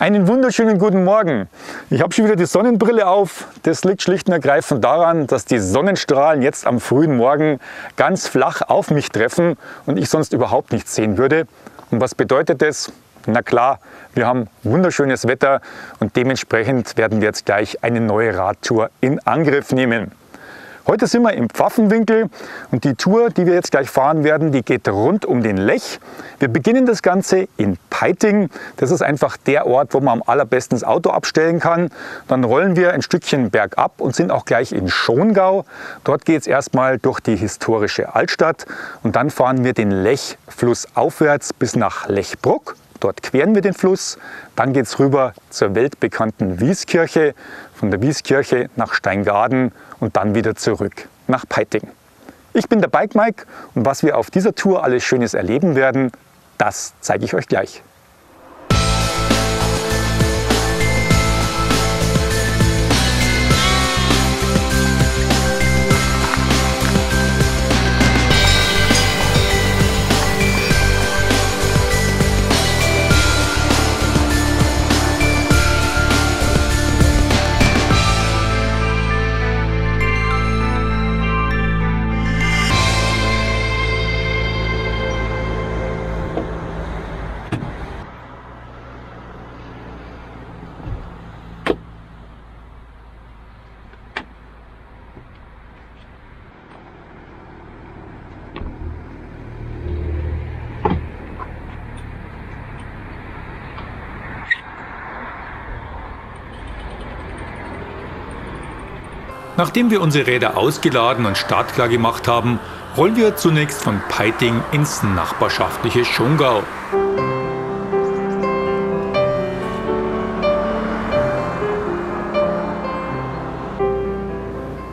Einen wunderschönen guten Morgen. Ich habe schon wieder die Sonnenbrille auf. Das liegt schlicht und ergreifend daran, dass die Sonnenstrahlen jetzt am frühen Morgen ganz flach auf mich treffen und ich sonst überhaupt nichts sehen würde. Und was bedeutet das? Na klar, wir haben wunderschönes Wetter und dementsprechend werden wir jetzt gleich eine neue Radtour in Angriff nehmen. Heute sind wir im Pfaffenwinkel und die Tour, die wir jetzt gleich fahren werden, die geht rund um den Lech. Wir beginnen das Ganze in Peiting. Das ist einfach der Ort, wo man am allerbesten das Auto abstellen kann. Dann rollen wir ein Stückchen bergab und sind auch gleich in Schongau. Dort geht es erstmal durch die historische Altstadt und dann fahren wir den Lech flussaufwärts bis nach Lechbruck. Dort queren wir den Fluss, dann geht es rüber zur weltbekannten Wieskirche, von der Wieskirche nach Steingaden und dann wieder zurück nach Peiting. Ich bin der Bike Mike und was wir auf dieser Tour alles Schönes erleben werden, das zeige ich euch gleich. Nachdem wir unsere Räder ausgeladen und startklar gemacht haben, rollen wir zunächst von Peiting ins nachbarschaftliche Schongau.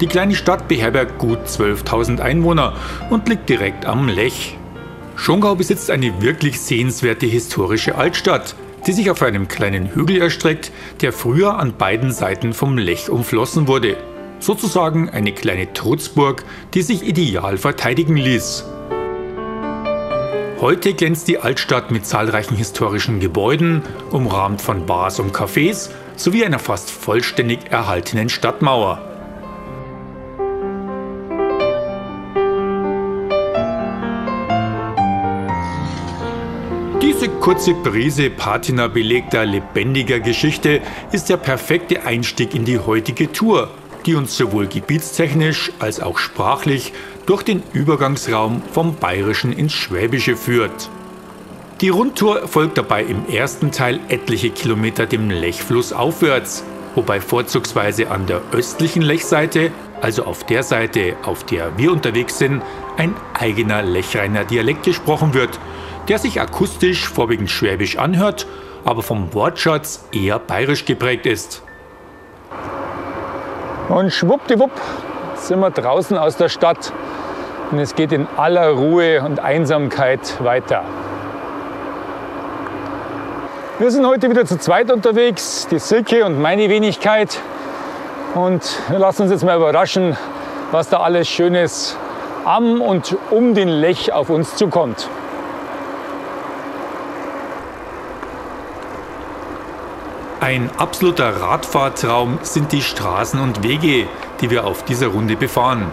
Die kleine Stadt beherbergt gut 12.000 Einwohner und liegt direkt am Lech. Schongau besitzt eine wirklich sehenswerte historische Altstadt, die sich auf einem kleinen Hügel erstreckt, der früher an beiden Seiten vom Lech umflossen wurde. Sozusagen eine kleine Trutzburg, die sich ideal verteidigen ließ. Heute glänzt die Altstadt mit zahlreichen historischen Gebäuden, umrahmt von Bars und Cafés sowie einer fast vollständig erhaltenen Stadtmauer. Diese kurze Prise Patina belegter lebendiger Geschichte ist der perfekte Einstieg in die heutige Tour die uns sowohl gebietstechnisch als auch sprachlich durch den Übergangsraum vom Bayerischen ins Schwäbische führt. Die Rundtour folgt dabei im ersten Teil etliche Kilometer dem Lechfluss aufwärts, wobei vorzugsweise an der östlichen Lechseite, also auf der Seite, auf der wir unterwegs sind, ein eigener Lechreiner Dialekt gesprochen wird, der sich akustisch vorwiegend schwäbisch anhört, aber vom Wortschatz eher bayerisch geprägt ist. Und schwuppdiwupp sind wir draußen aus der Stadt und es geht in aller Ruhe und Einsamkeit weiter. Wir sind heute wieder zu zweit unterwegs, die Silke und meine Wenigkeit. Und lassen uns jetzt mal überraschen, was da alles Schönes am und um den Lech auf uns zukommt. Ein absoluter Radfahrtraum sind die Straßen und Wege, die wir auf dieser Runde befahren.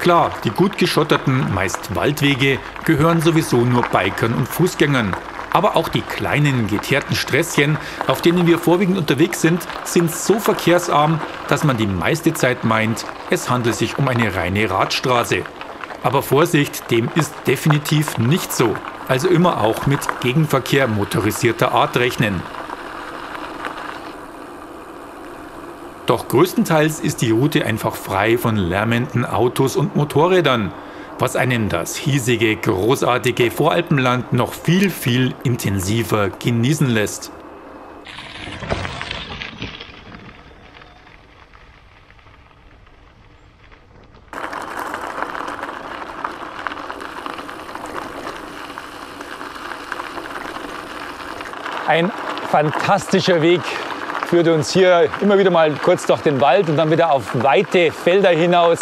Klar, die gut geschotterten, meist Waldwege gehören sowieso nur Bikern und Fußgängern. Aber auch die kleinen, geteerten Sträßchen, auf denen wir vorwiegend unterwegs sind, sind so verkehrsarm, dass man die meiste Zeit meint, es handelt sich um eine reine Radstraße. Aber Vorsicht, dem ist definitiv nicht so. Also immer auch mit Gegenverkehr motorisierter Art rechnen. Doch größtenteils ist die Route einfach frei von lärmenden Autos und Motorrädern, was einen das hiesige, großartige Voralpenland noch viel, viel intensiver genießen lässt. Ein fantastischer Weg führt uns hier immer wieder mal kurz durch den Wald und dann wieder auf weite Felder hinaus,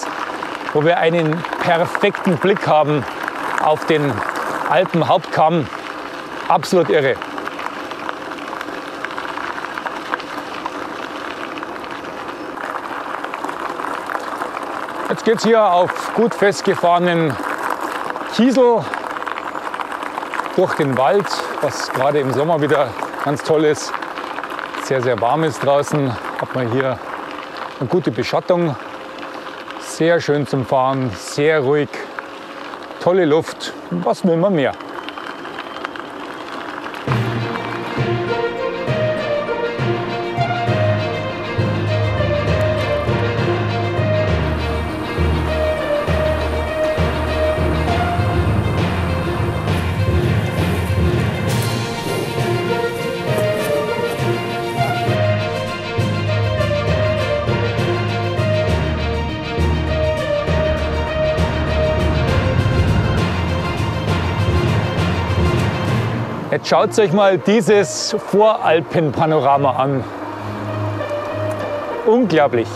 wo wir einen perfekten Blick haben auf den Alpenhauptkamm. Absolut irre. Jetzt geht es hier auf gut festgefahrenen Kiesel durch den Wald, was gerade im Sommer wieder ganz toll ist. Sehr, sehr warm ist draußen. Hat man hier eine gute Beschattung. Sehr schön zum Fahren, sehr ruhig, tolle Luft. Was will man mehr? Schaut euch mal dieses Voralpenpanorama an. Unglaublich.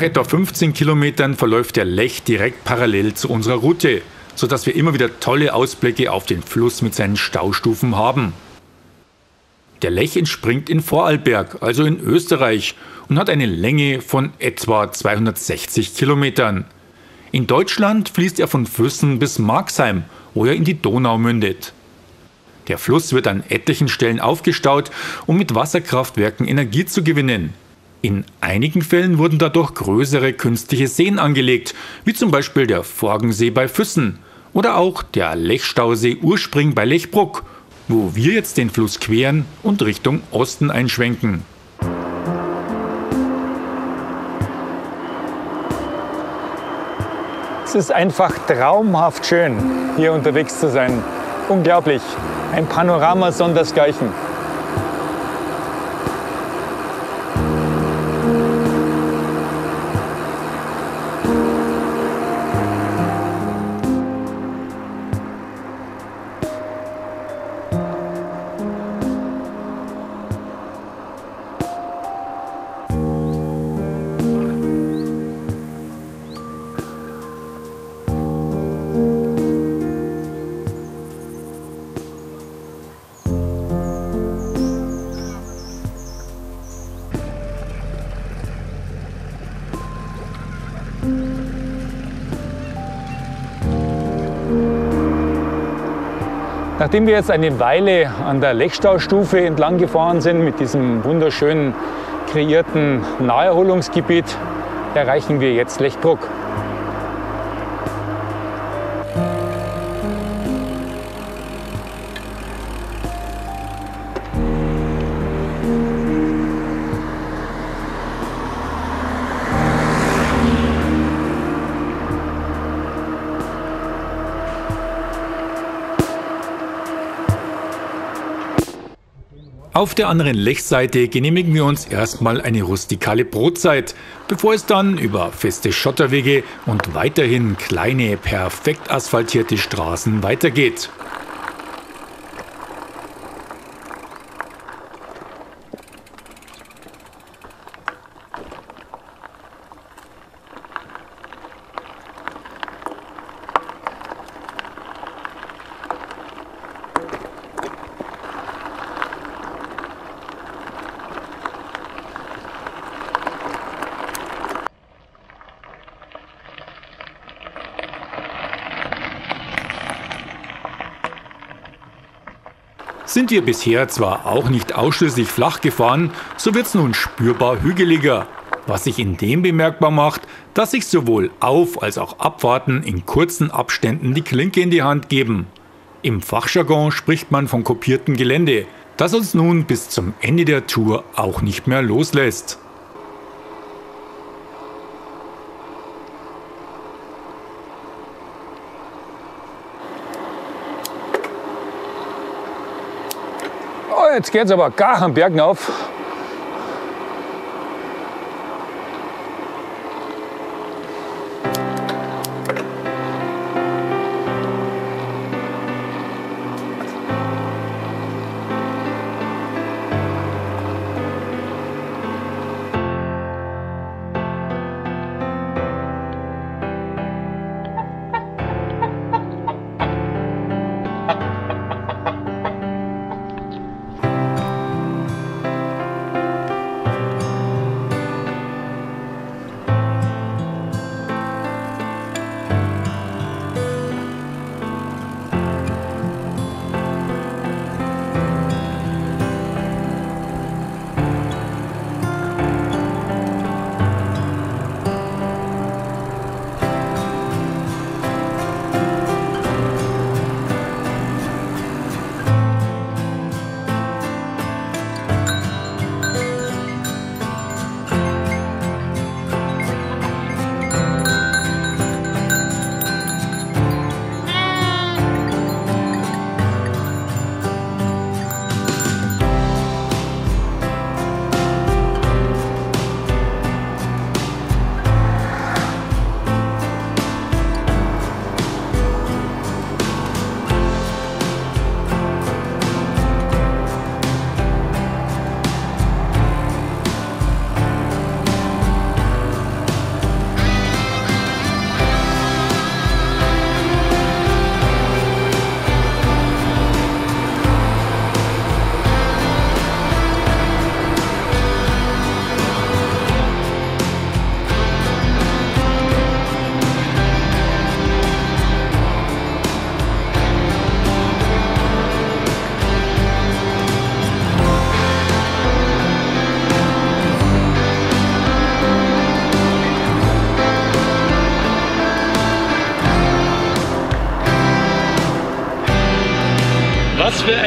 Nach etwa 15 Kilometern verläuft der Lech direkt parallel zu unserer Route, sodass wir immer wieder tolle Ausblicke auf den Fluss mit seinen Staustufen haben. Der Lech entspringt in Vorarlberg, also in Österreich, und hat eine Länge von etwa 260 Kilometern. In Deutschland fließt er von Füssen bis Marxheim, wo er in die Donau mündet. Der Fluss wird an etlichen Stellen aufgestaut, um mit Wasserkraftwerken Energie zu gewinnen. In einigen Fällen wurden dadurch größere künstliche Seen angelegt, wie zum Beispiel der Forgensee bei Füssen oder auch der Lechstausee Urspring bei Lechbruck, wo wir jetzt den Fluss queren und Richtung Osten einschwenken. Es ist einfach traumhaft schön, hier unterwegs zu sein. Unglaublich. Ein Panorama sondersgleichen. Nachdem wir jetzt eine Weile an der Lechstaustufe entlang gefahren sind mit diesem wunderschönen kreierten Naherholungsgebiet, erreichen wir jetzt Lechbruck. Auf der anderen Lechseite genehmigen wir uns erstmal eine rustikale Brotzeit, bevor es dann über feste Schotterwege und weiterhin kleine, perfekt asphaltierte Straßen weitergeht. Sind wir bisher zwar auch nicht ausschließlich flach gefahren, so wird es nun spürbar hügeliger, was sich in dem bemerkbar macht, dass sich sowohl Auf- als auch Abfahrten in kurzen Abständen die Klinke in die Hand geben. Im Fachjargon spricht man von kopiertem Gelände, das uns nun bis zum Ende der Tour auch nicht mehr loslässt. Jetzt geht es aber gar am Berg auf.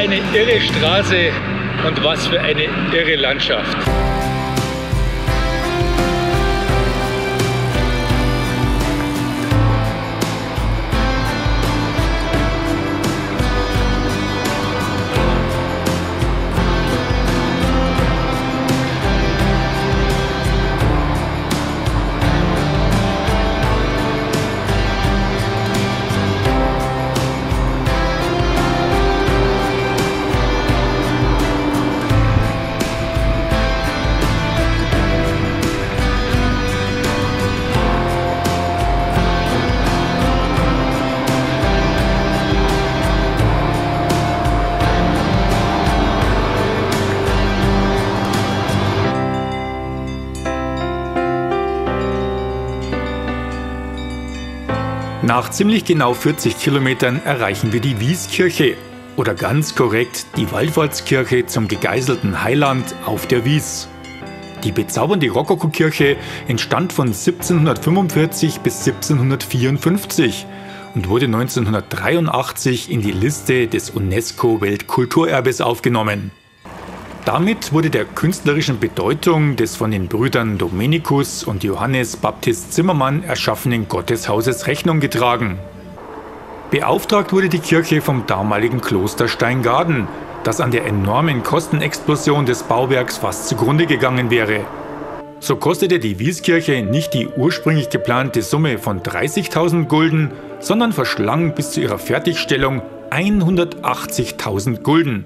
Eine irre Straße und was für eine irre Landschaft. Nach ziemlich genau 40 Kilometern erreichen wir die Wieskirche oder ganz korrekt die Wallfahrtskirche zum gegeißelten Heiland auf der Wies. Die bezaubernde Rokokokirche entstand von 1745 bis 1754 und wurde 1983 in die Liste des UNESCO-Weltkulturerbes aufgenommen. Damit wurde der künstlerischen Bedeutung des von den Brüdern Dominikus und Johannes Baptist Zimmermann erschaffenen Gotteshauses Rechnung getragen. Beauftragt wurde die Kirche vom damaligen Kloster Steingaden, das an der enormen Kostenexplosion des Bauwerks fast zugrunde gegangen wäre. So kostete die Wieskirche nicht die ursprünglich geplante Summe von 30.000 Gulden, sondern verschlang bis zu ihrer Fertigstellung 180.000 Gulden.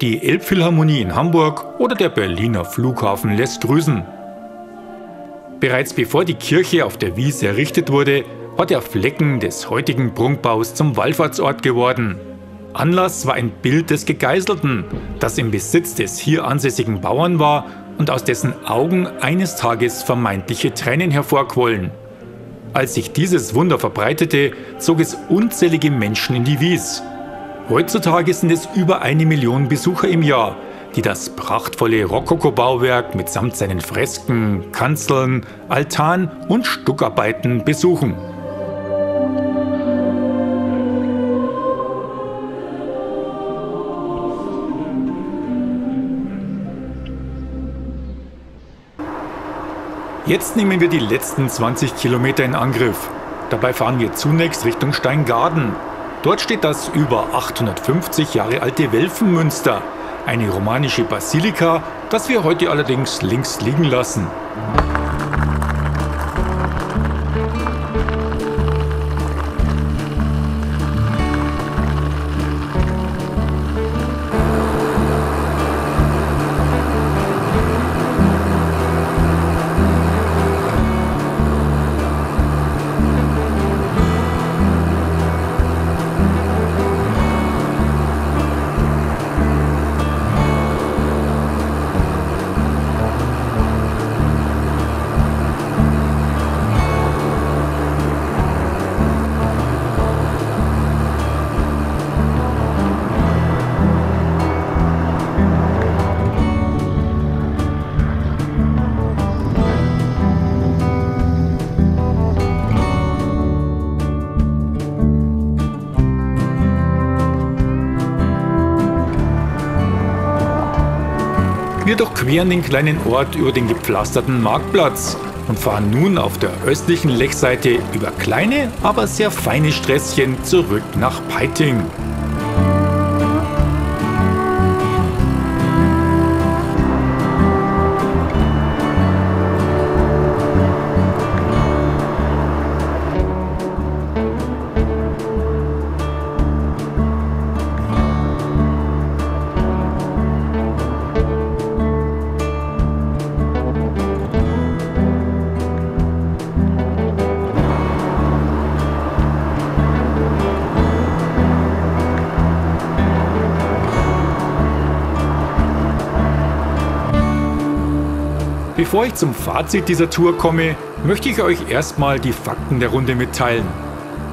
Die Elbphilharmonie in Hamburg oder der Berliner Flughafen lässt grüßen. Bereits bevor die Kirche auf der Wies errichtet wurde, war der Flecken des heutigen Prunkbaus zum Wallfahrtsort geworden. Anlass war ein Bild des Gegeißelten, das im Besitz des hier ansässigen Bauern war und aus dessen Augen eines Tages vermeintliche Tränen hervorquollen. Als sich dieses Wunder verbreitete, zog es unzählige Menschen in die Wies. Heutzutage sind es über eine Million Besucher im Jahr, die das prachtvolle Rokoko-Bauwerk mitsamt seinen Fresken, Kanzeln, Altan und Stuckarbeiten besuchen. Jetzt nehmen wir die letzten 20 Kilometer in Angriff. Dabei fahren wir zunächst Richtung Steingaden, Dort steht das über 850 Jahre alte Welfenmünster, eine romanische Basilika, das wir heute allerdings links liegen lassen. Wir durchqueren den kleinen Ort über den gepflasterten Marktplatz und fahren nun auf der östlichen Lechseite über kleine, aber sehr feine Sträßchen zurück nach Peiting. Bevor ich zum Fazit dieser Tour komme, möchte ich euch erstmal die Fakten der Runde mitteilen.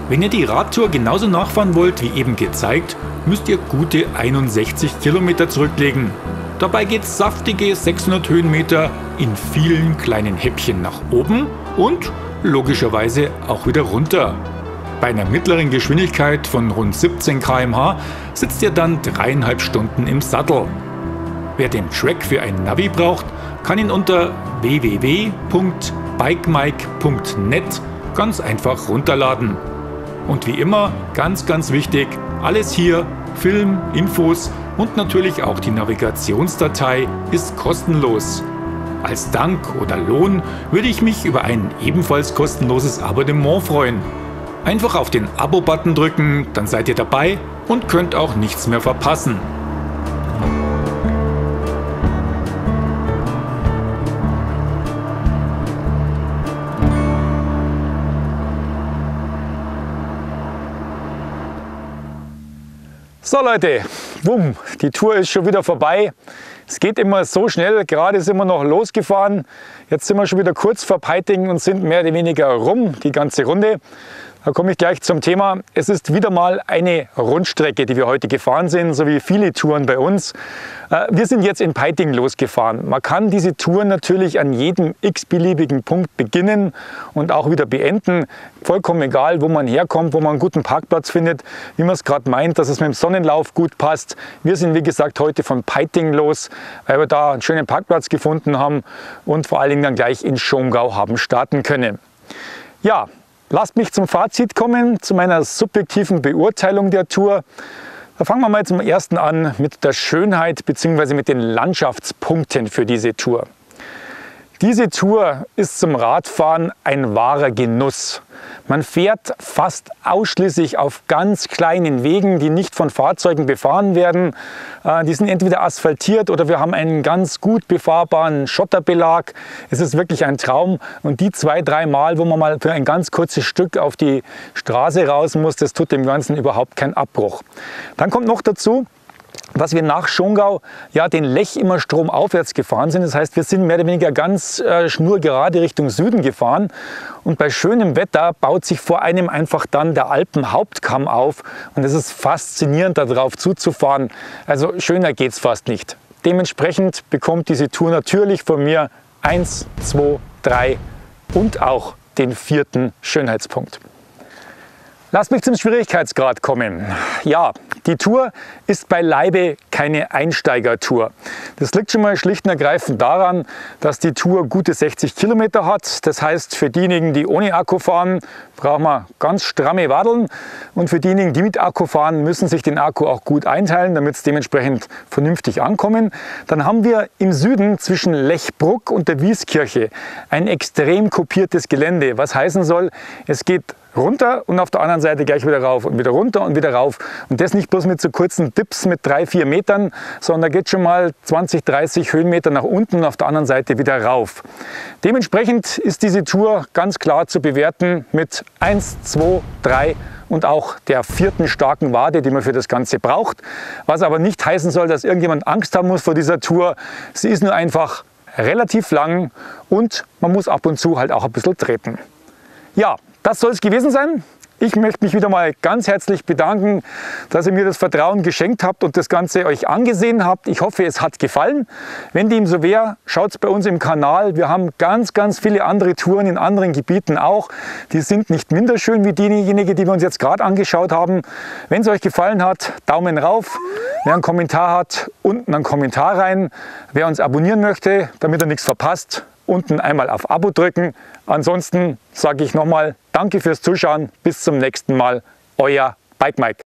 Wenn ihr die Radtour genauso nachfahren wollt wie eben gezeigt, müsst ihr gute 61 Kilometer zurücklegen. Dabei geht saftige 600 Höhenmeter in vielen kleinen Häppchen nach oben und logischerweise auch wieder runter. Bei einer mittleren Geschwindigkeit von rund 17 km/h sitzt ihr dann dreieinhalb Stunden im Sattel. Wer den Track für ein Navi braucht, kann ihn unter www.bikemike.net ganz einfach runterladen. Und wie immer, ganz, ganz wichtig, alles hier, Film, Infos und natürlich auch die Navigationsdatei ist kostenlos. Als Dank oder Lohn würde ich mich über ein ebenfalls kostenloses Abonnement freuen. Einfach auf den Abo-Button drücken, dann seid ihr dabei und könnt auch nichts mehr verpassen. So Leute, wumm, die Tour ist schon wieder vorbei. Es geht immer so schnell, gerade sind wir noch losgefahren. Jetzt sind wir schon wieder kurz vor Peiting und sind mehr oder weniger rum, die ganze Runde. Da komme ich gleich zum Thema. Es ist wieder mal eine Rundstrecke, die wir heute gefahren sind, so wie viele Touren bei uns. Äh, wir sind jetzt in Peiting losgefahren. Man kann diese Tour natürlich an jedem x-beliebigen Punkt beginnen und auch wieder beenden. Vollkommen egal, wo man herkommt, wo man einen guten Parkplatz findet, wie man es gerade meint, dass es mit dem Sonnenlauf gut passt. Wir sind wie gesagt heute von Peiting los, weil wir da einen schönen Parkplatz gefunden haben und vor allen Dingen dann gleich in Schongau haben starten können. Ja, Lasst mich zum Fazit kommen, zu meiner subjektiven Beurteilung der Tour. Da fangen wir mal zum ersten an mit der Schönheit bzw. mit den Landschaftspunkten für diese Tour. Diese Tour ist zum Radfahren ein wahrer Genuss. Man fährt fast ausschließlich auf ganz kleinen Wegen, die nicht von Fahrzeugen befahren werden. Äh, die sind entweder asphaltiert oder wir haben einen ganz gut befahrbaren Schotterbelag. Es ist wirklich ein Traum. Und die zwei, drei Mal, wo man mal für ein ganz kurzes Stück auf die Straße raus muss, das tut dem Ganzen überhaupt keinen Abbruch. Dann kommt noch dazu, dass wir nach Schongau ja den Lech immer stromaufwärts gefahren sind. Das heißt, wir sind mehr oder weniger ganz äh, schnurgerade Richtung Süden gefahren. Und bei schönem Wetter baut sich vor einem einfach dann der Alpenhauptkamm auf. Und es ist faszinierend, darauf zuzufahren. Also schöner geht es fast nicht. Dementsprechend bekommt diese Tour natürlich von mir 1, 2, 3 und auch den vierten Schönheitspunkt. Lass mich zum Schwierigkeitsgrad kommen. Ja, die Tour ist beileibe keine Einsteigertour. Das liegt schon mal schlicht und ergreifend daran, dass die Tour gute 60 Kilometer hat. Das heißt, für diejenigen, die ohne Akku fahren, brauchen wir ganz stramme Wadeln. Und für diejenigen, die mit Akku fahren, müssen sich den Akku auch gut einteilen, damit es dementsprechend vernünftig ankommen. Dann haben wir im Süden zwischen Lechbruck und der Wieskirche ein extrem kopiertes Gelände, was heißen soll, es geht runter und auf der anderen Seite gleich wieder rauf und wieder runter und wieder rauf. Und das nicht bloß mit so kurzen Dips mit drei, vier Metern, sondern geht schon mal 20, 30 Höhenmeter nach unten und auf der anderen Seite wieder rauf. Dementsprechend ist diese Tour ganz klar zu bewerten mit 1, 2, 3 und auch der vierten starken Wade, die man für das Ganze braucht. Was aber nicht heißen soll, dass irgendjemand Angst haben muss vor dieser Tour. Sie ist nur einfach relativ lang und man muss ab und zu halt auch ein bisschen treten. Ja, das soll es gewesen sein. Ich möchte mich wieder mal ganz herzlich bedanken, dass ihr mir das Vertrauen geschenkt habt und das Ganze euch angesehen habt. Ich hoffe, es hat gefallen. Wenn dem so wäre, schaut bei uns im Kanal. Wir haben ganz, ganz viele andere Touren in anderen Gebieten auch. Die sind nicht minder schön wie diejenige, die wir uns jetzt gerade angeschaut haben. Wenn es euch gefallen hat, Daumen rauf. Wer einen Kommentar hat, unten einen Kommentar rein. Wer uns abonnieren möchte, damit er nichts verpasst, unten einmal auf Abo drücken. Ansonsten sage ich nochmal Danke fürs Zuschauen. Bis zum nächsten Mal. Euer Bike Mike.